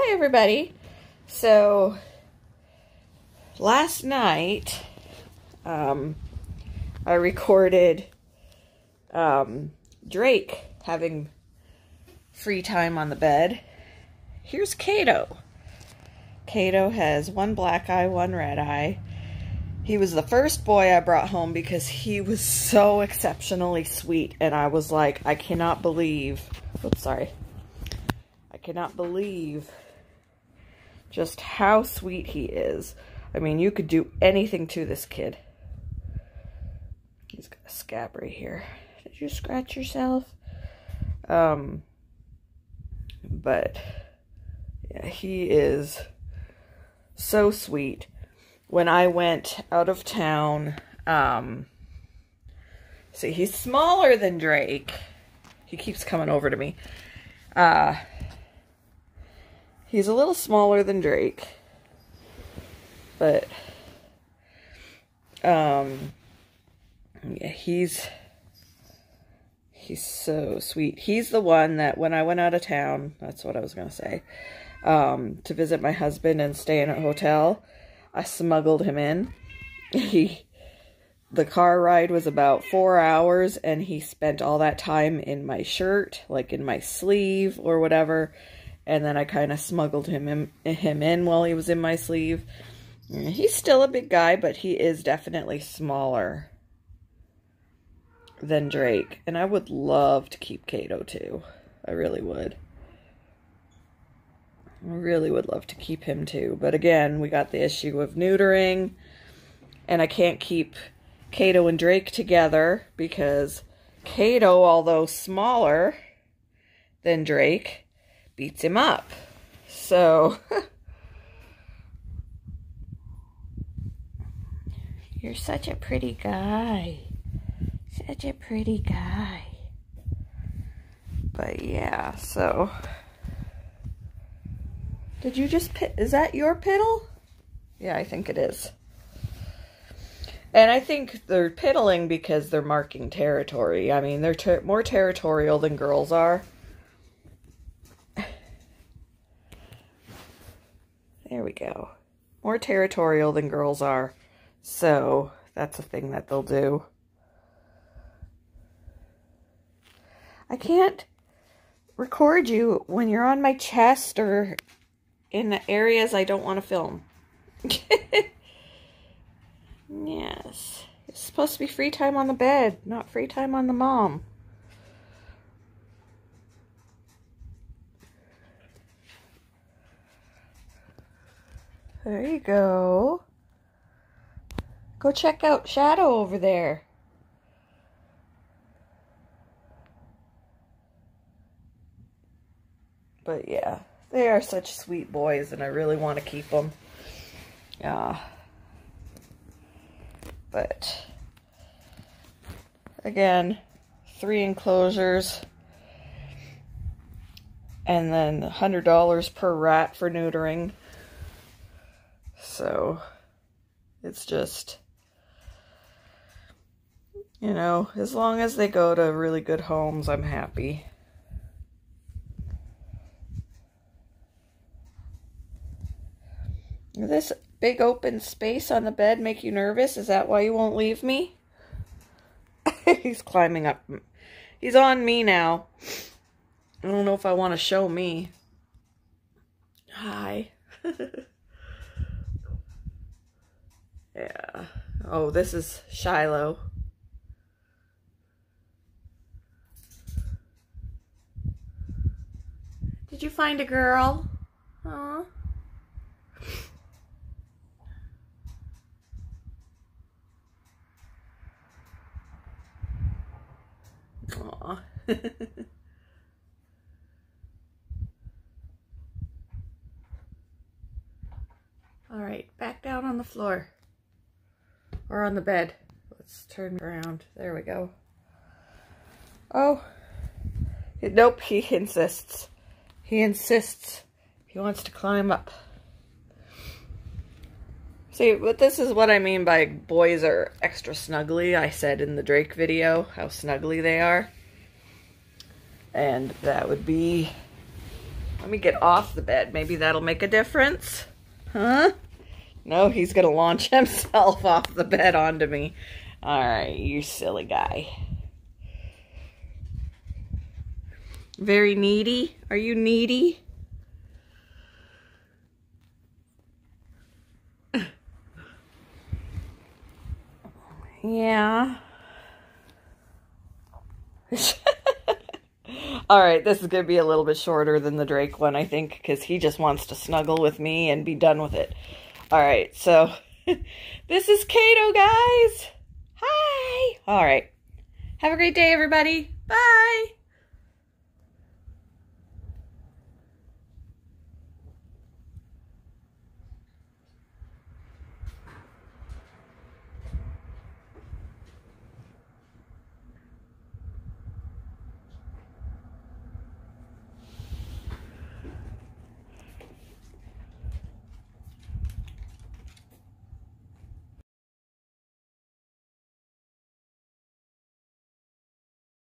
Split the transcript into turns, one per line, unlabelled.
Hi everybody. So last night um, I recorded um, Drake having free time on the bed. Here's Cato. Cato has one black eye, one red eye. He was the first boy I brought home because he was so exceptionally sweet and I was like, I cannot believe, oops, sorry. I cannot believe just how sweet he is. I mean, you could do anything to this kid. He's got a scab right here. Did you scratch yourself? Um, but yeah, he is so sweet. When I went out of town, um, see, he's smaller than Drake. He keeps coming over to me. Uh, He's a little smaller than Drake. But um yeah, he's he's so sweet. He's the one that when I went out of town, that's what I was to say. Um to visit my husband and stay in a hotel, I smuggled him in. He the car ride was about four hours and he spent all that time in my shirt, like in my sleeve or whatever and then I kind of smuggled him in, him in while he was in my sleeve. He's still a big guy, but he is definitely smaller than Drake. And I would love to keep Cato too. I really would. I really would love to keep him too. But again, we got the issue of neutering. And I can't keep Cato and Drake together because Cato, although smaller than Drake, beats him up. So, you're such a pretty guy. Such a pretty guy. But yeah, so. Did you just pit? Is that your piddle? Yeah, I think it is. And I think they're piddling because they're marking territory. I mean, they're ter more territorial than girls are. There we go. More territorial than girls are. So that's a thing that they'll do. I can't record you when you're on my chest or in the areas I don't want to film. yes. It's supposed to be free time on the bed, not free time on the mom. There you go. Go check out Shadow over there. But yeah, they are such sweet boys and I really want to keep them. Yeah. But again, three enclosures and then $100 per rat for neutering. So it's just, you know, as long as they go to really good homes, I'm happy. This big open space on the bed make you nervous? Is that why you won't leave me? He's climbing up. He's on me now. I don't know if I want to show me. Hi. Yeah. Oh, this is Shiloh. Did you find a girl? Huh? Aw. All right, back down on the floor. Or on the bed. Let's turn around. There we go. Oh. Nope, he insists. He insists. He wants to climb up. See, but this is what I mean by boys are extra snuggly. I said in the Drake video how snuggly they are. And that would be Let me get off the bed. Maybe that'll make a difference. Huh? No, he's going to launch himself off the bed onto me. All right, you silly guy. Very needy? Are you needy? yeah. All right, this is going to be a little bit shorter than the Drake one, I think, because he just wants to snuggle with me and be done with it. All right, so this is Cato, guys. Hi. All right. Have a great day, everybody. Bye.